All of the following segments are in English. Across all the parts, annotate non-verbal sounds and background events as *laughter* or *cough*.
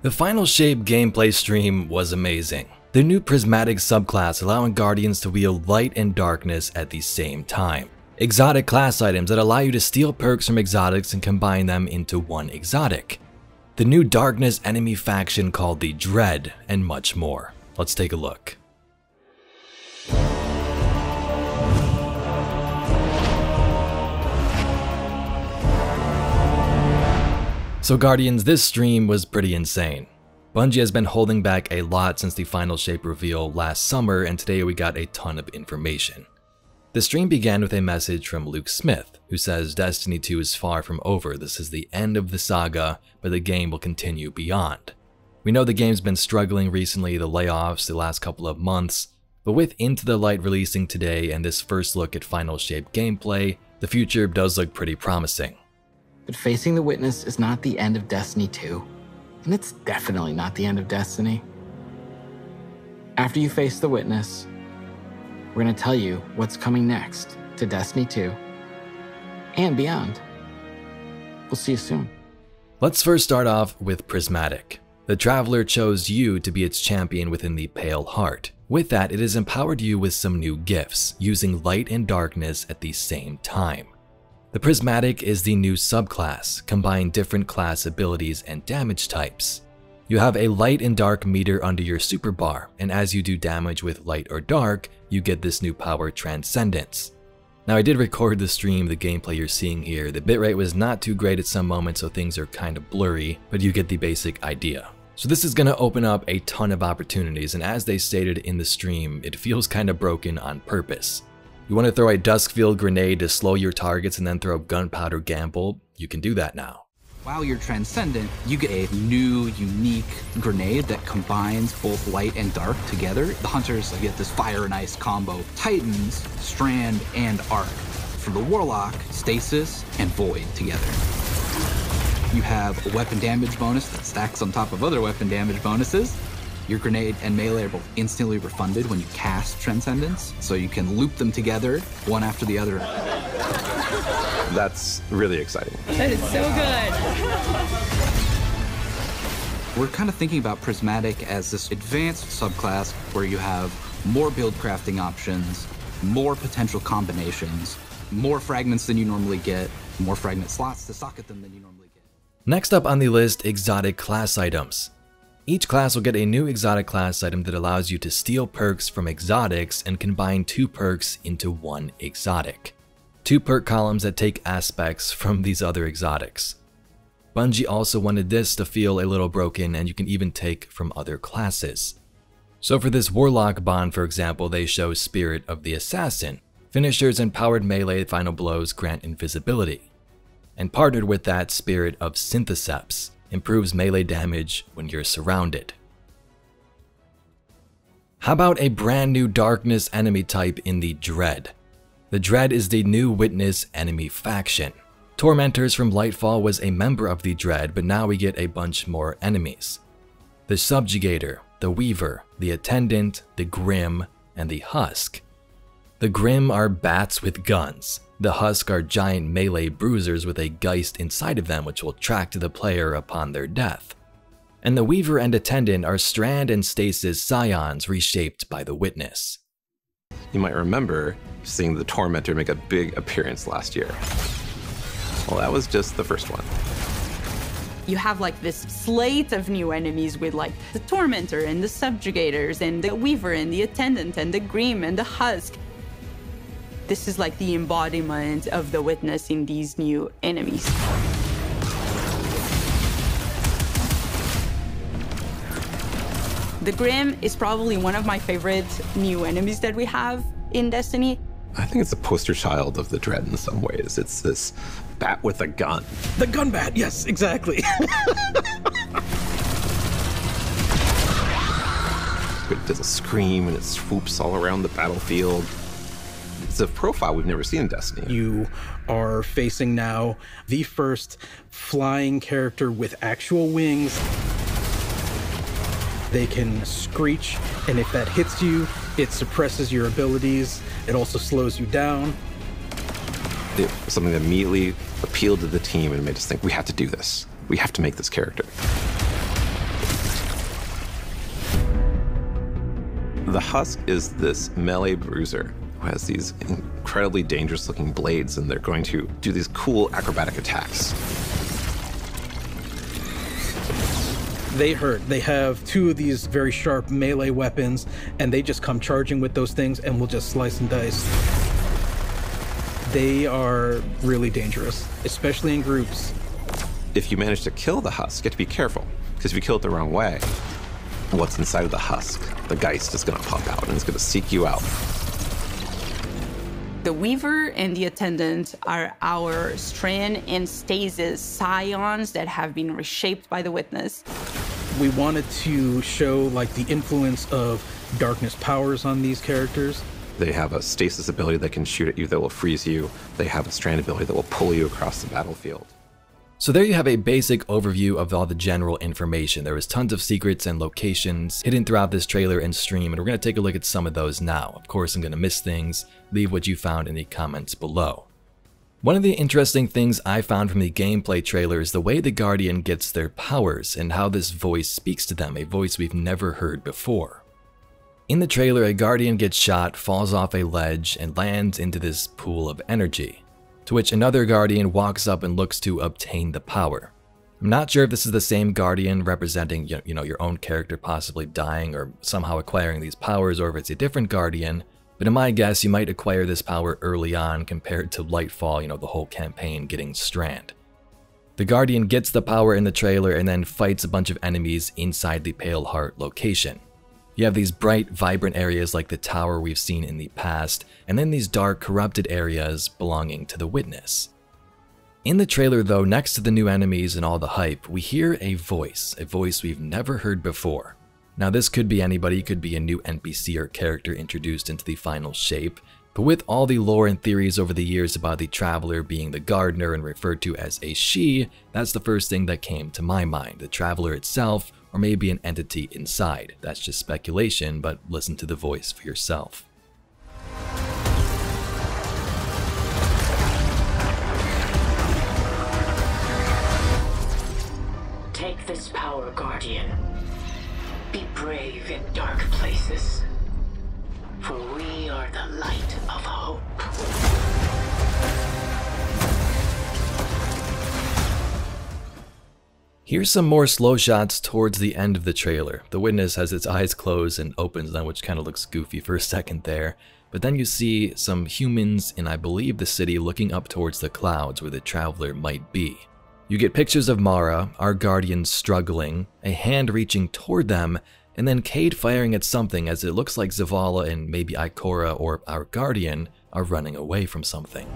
The Final Shape gameplay stream was amazing. The new prismatic subclass allowing Guardians to wield light and darkness at the same time. Exotic class items that allow you to steal perks from exotics and combine them into one exotic. The new darkness enemy faction called the Dread, and much more. Let's take a look. So Guardians, this stream was pretty insane. Bungie has been holding back a lot since the final shape reveal last summer and today we got a ton of information. The stream began with a message from Luke Smith, who says Destiny 2 is far from over, this is the end of the saga, but the game will continue beyond. We know the game's been struggling recently, the layoffs the last couple of months, but with Into the Light releasing today and this first look at Final Shape gameplay, the future does look pretty promising. But facing the witness is not the end of Destiny 2. And it's definitely not the end of Destiny. After you face the witness, we're going to tell you what's coming next to Destiny 2 and beyond. We'll see you soon. Let's first start off with Prismatic. The Traveler chose you to be its champion within the Pale Heart. With that, it has empowered you with some new gifts, using light and darkness at the same time. The Prismatic is the new subclass, combine different class abilities and damage types. You have a light and dark meter under your super bar, and as you do damage with light or dark, you get this new power Transcendence. Now I did record the stream, the gameplay you're seeing here. The bitrate was not too great at some moments so things are kind of blurry, but you get the basic idea. So this is going to open up a ton of opportunities and as they stated in the stream, it feels kind of broken on purpose. You want to throw a Duskfield grenade to slow your targets and then throw a Gunpowder Gamble? You can do that now. While you're transcendent, you get a new, unique grenade that combines both light and dark together. The hunters get this fire and ice combo. Titans, Strand, and Arc. For the Warlock, Stasis and Void together. You have a weapon damage bonus that stacks on top of other weapon damage bonuses. Your grenade and melee are both instantly refunded when you cast Transcendence, so you can loop them together, one after the other. That's really exciting. That is so good. We're kind of thinking about Prismatic as this advanced subclass where you have more build crafting options, more potential combinations, more fragments than you normally get, more fragment slots to socket them than you normally get. Next up on the list, exotic class items. Each class will get a new exotic class item that allows you to steal perks from exotics and combine two perks into one exotic. Two perk columns that take aspects from these other exotics. Bungie also wanted this to feel a little broken and you can even take from other classes. So for this Warlock bond for example, they show Spirit of the Assassin. Finishers and powered melee final blows grant invisibility. And partnered with that Spirit of Synthoceps, improves melee damage when you're surrounded. How about a brand new darkness enemy type in the Dread? The Dread is the new Witness enemy faction. Tormentors from Lightfall was a member of the Dread, but now we get a bunch more enemies. The Subjugator, the Weaver, the Attendant, the Grim, and the Husk. The Grim are bats with guns, the Husk are giant melee bruisers with a Geist inside of them which will track to the player upon their death. And the Weaver and Attendant are Strand and Stasis Scions reshaped by the Witness. You might remember seeing the Tormentor make a big appearance last year. Well, that was just the first one. You have like this slate of new enemies with like the Tormentor and the Subjugators and the Weaver and the Attendant and the Grim and the Husk this is like the embodiment of the witness in these new enemies. The Grim is probably one of my favorite new enemies that we have in Destiny. I think it's a poster child of the Dread in some ways. It's this bat with a gun. The gun bat, yes, exactly. *laughs* it does a scream and it swoops all around the battlefield it's a profile we've never seen in Destiny. You are facing now the first flying character with actual wings. They can screech, and if that hits you, it suppresses your abilities. It also slows you down. It was something that immediately appealed to the team and made us think we have to do this. We have to make this character. The Husk is this melee bruiser who has these incredibly dangerous looking blades, and they're going to do these cool acrobatic attacks. They hurt. They have two of these very sharp melee weapons, and they just come charging with those things and will just slice and dice. They are really dangerous, especially in groups. If you manage to kill the Husk, you have to be careful, because if you kill it the wrong way, what's inside of the husk. The Geist is going to pop out and it's going to seek you out. The Weaver and the Attendant are our Strand and Stasis scions that have been reshaped by the Witness. We wanted to show like the influence of darkness powers on these characters. They have a stasis ability that can shoot at you that will freeze you. They have a strand ability that will pull you across the battlefield. So there you have a basic overview of all the general information. There was tons of secrets and locations hidden throughout this trailer and stream, and we're going to take a look at some of those now. Of course, I'm going to miss things. Leave what you found in the comments below. One of the interesting things I found from the gameplay trailer is the way the Guardian gets their powers and how this voice speaks to them, a voice we've never heard before. In the trailer, a Guardian gets shot, falls off a ledge, and lands into this pool of energy to which another Guardian walks up and looks to obtain the power. I'm not sure if this is the same Guardian representing you know, your own character possibly dying or somehow acquiring these powers, or if it's a different Guardian, but in my guess, you might acquire this power early on compared to Lightfall, you know, the whole campaign getting Strand. The Guardian gets the power in the trailer and then fights a bunch of enemies inside the Pale Heart location. You have these bright, vibrant areas like the tower we've seen in the past, and then these dark, corrupted areas belonging to the Witness. In the trailer, though, next to the new enemies and all the hype, we hear a voice, a voice we've never heard before. Now, this could be anybody, could be a new NPC or character introduced into the final shape, but with all the lore and theories over the years about the Traveler being the gardener and referred to as a she, that's the first thing that came to my mind. The Traveler itself or maybe an entity inside. That's just speculation, but listen to the voice for yourself. Take this power, Guardian. Be brave in dark places, for we are the light of hope. Here's some more slow shots towards the end of the trailer. The witness has its eyes closed and opens them, which kind of looks goofy for a *laughs* second there. But then you see some humans in, I believe, the city looking up towards the clouds where the traveler might be. You get pictures of Mara, our guardian struggling, a hand reaching toward them, and then Cayde firing at something as it looks like Zavala and maybe Ikora or our guardian are running away from something.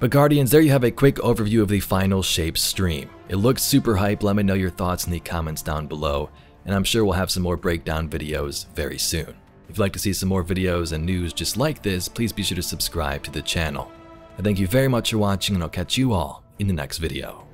But Guardians, there you have a quick overview of the final shape stream. It looks super hype, let me know your thoughts in the comments down below, and I'm sure we'll have some more breakdown videos very soon. If you'd like to see some more videos and news just like this, please be sure to subscribe to the channel. I thank you very much for watching and I'll catch you all in the next video.